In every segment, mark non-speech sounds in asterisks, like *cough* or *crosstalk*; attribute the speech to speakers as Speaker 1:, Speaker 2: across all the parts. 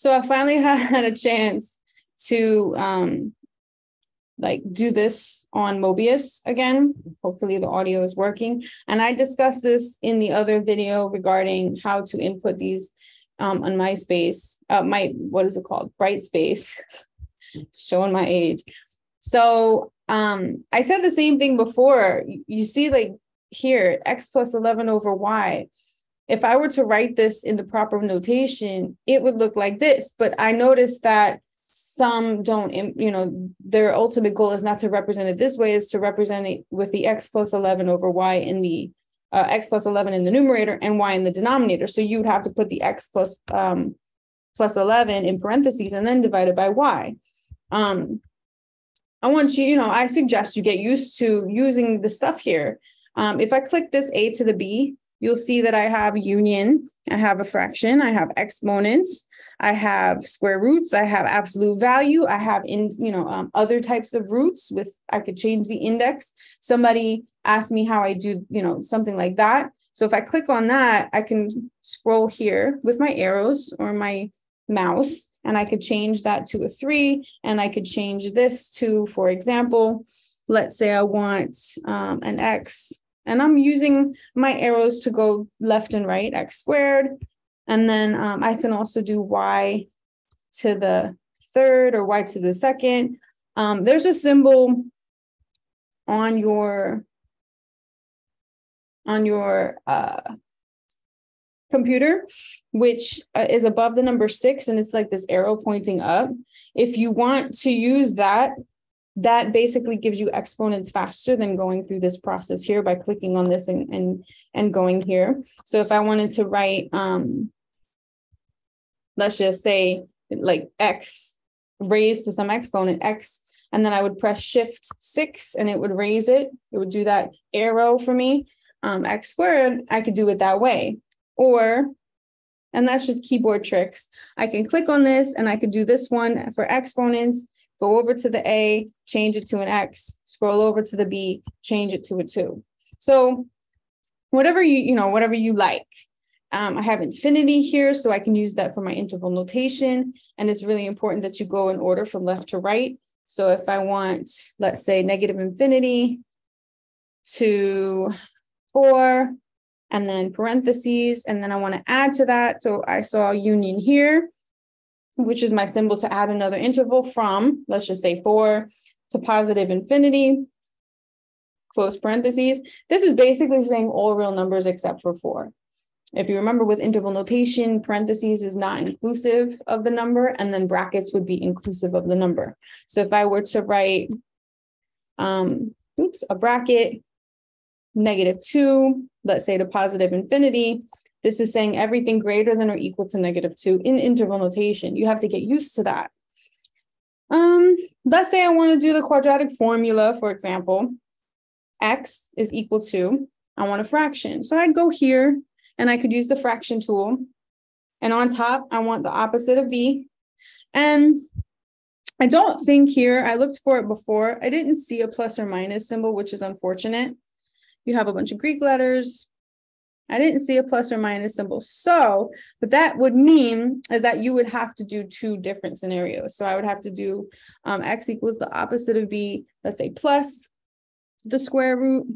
Speaker 1: So I finally *laughs* had a chance to um, like do this on Mobius again. Hopefully the audio is working. And I discussed this in the other video regarding how to input these um, on MySpace, uh, my, what is it called? Brightspace, *laughs* showing my age. So um, I said the same thing before. You see like here, x plus 11 over y. If I were to write this in the proper notation, it would look like this. But I noticed that some don't you know their ultimate goal is not to represent it this way is to represent it with the x plus 11 over y in the uh, x plus 11 in the numerator and y in the denominator. So you would have to put the x plus um plus 11 in parentheses and then divide it by y. Um i want you you know i suggest you get used to using the stuff here. Um if i click this a to the b you'll see that I have union, I have a fraction, I have exponents, I have square roots, I have absolute value, I have in, you know, um, other types of roots with, I could change the index. Somebody asked me how I do, you know, something like that. So if I click on that, I can scroll here with my arrows or my mouse, and I could change that to a three, and I could change this to, for example, let's say I want um, an X and I'm using my arrows to go left and right, x squared. And then um, I can also do y to the third or y to the second. Um, there's a symbol on your on your uh, computer, which uh, is above the number six, and it's like this arrow pointing up. If you want to use that that basically gives you exponents faster than going through this process here by clicking on this and and, and going here. So if I wanted to write, um, let's just say like x raised to some exponent x, and then I would press shift six and it would raise it. It would do that arrow for me. Um, x squared, I could do it that way. Or, and that's just keyboard tricks. I can click on this and I could do this one for exponents go over to the A, change it to an X, scroll over to the B, change it to a two. So whatever you, you know, whatever you like. Um, I have infinity here, so I can use that for my interval notation. And it's really important that you go in order from left to right. So if I want, let's say negative infinity to four, and then parentheses, and then I want to add to that. So I saw union here which is my symbol to add another interval from, let's just say four to positive infinity, close parentheses. This is basically saying all real numbers except for four. If you remember with interval notation, parentheses is not inclusive of the number, and then brackets would be inclusive of the number. So if I were to write, um, oops, a bracket, negative two, let's say to positive infinity, this is saying everything greater than or equal to negative two in interval notation. You have to get used to that. Um, let's say I want to do the quadratic formula, for example, x is equal to, I want a fraction. So I'd go here and I could use the fraction tool. And on top, I want the opposite of b. And I don't think here, I looked for it before. I didn't see a plus or minus symbol, which is unfortunate. You have a bunch of Greek letters, I didn't see a plus or minus symbol. So, but that would mean is that you would have to do two different scenarios. So I would have to do um, x equals the opposite of b, let's say plus the square root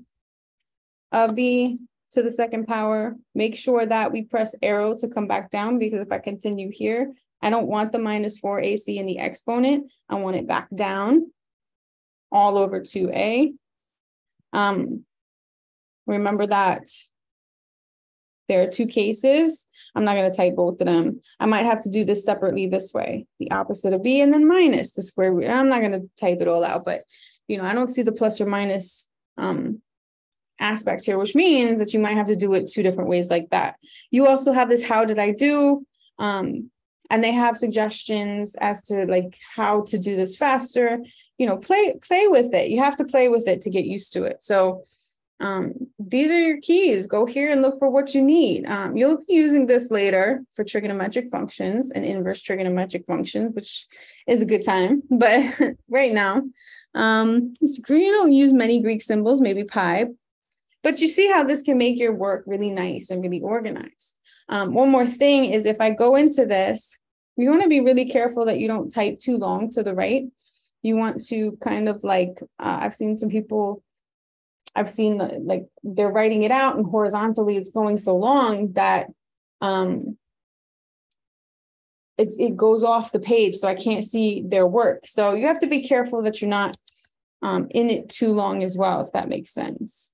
Speaker 1: of b to the second power. Make sure that we press arrow to come back down because if I continue here, I don't want the minus 4ac in the exponent. I want it back down all over 2a. Um, remember that there are two cases. I'm not going to type both of them. I might have to do this separately this way, the opposite of b and then minus the square root. I'm not going to type it all out, but you know, I don't see the plus or minus um, aspect here, which means that you might have to do it two different ways like that. You also have this how did I do? Um, and they have suggestions as to like how to do this faster. You know, play play with it. You have to play with it to get used to it. So um, these are your keys. Go here and look for what you need. Um, you'll be using this later for trigonometric functions and inverse trigonometric functions, which is a good time. *laughs* But *laughs* right now, um, you don't use many Greek symbols, maybe pi, but you see how this can make your work really nice and really organized. Um, one more thing is if I go into this you want to be really careful that you don't type too long to the right. You want to kind of like, uh, I've seen some people, I've seen like they're writing it out and horizontally it's going so long that um, it's, it goes off the page so I can't see their work. So you have to be careful that you're not um, in it too long as well, if that makes sense.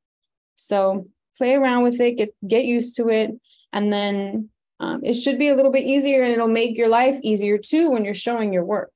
Speaker 1: So play around with it, get, get used to it, and then um, it should be a little bit easier and it'll make your life easier too when you're showing your work.